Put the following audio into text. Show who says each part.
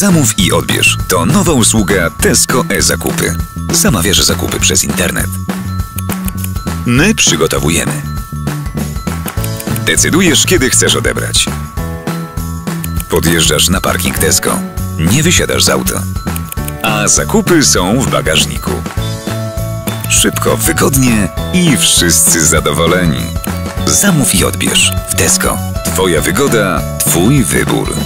Speaker 1: Zamów i odbierz. To nowa usługa Tesco e-zakupy. Zamawiasz zakupy przez internet. My przygotowujemy. Decydujesz, kiedy chcesz odebrać. Podjeżdżasz na parking Tesco. Nie wysiadasz z auta. A zakupy są w bagażniku. Szybko, wygodnie i wszyscy zadowoleni. Zamów i odbierz w Tesco. Twoja wygoda, Twój wybór.